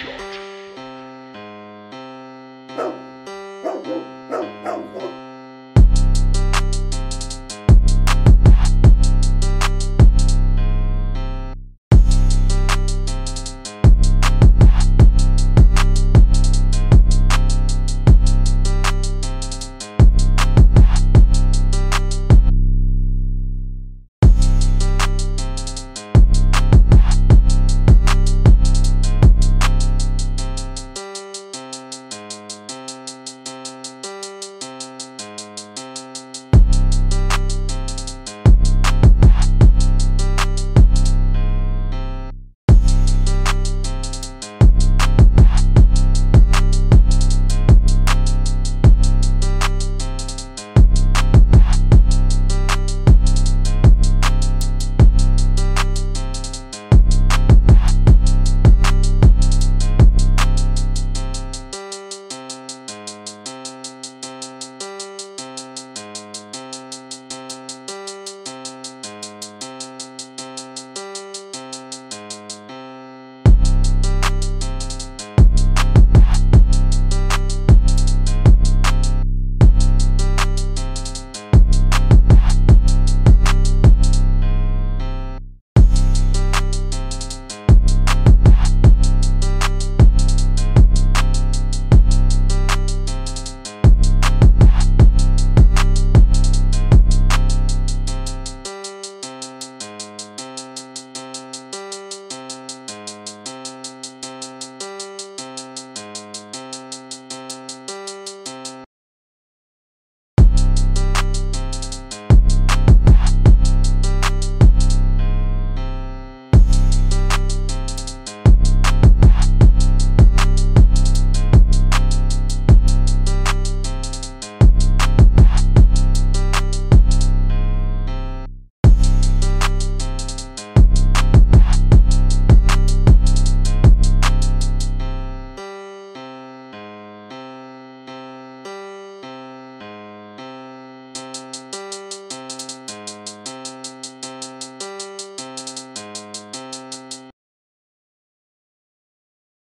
shot.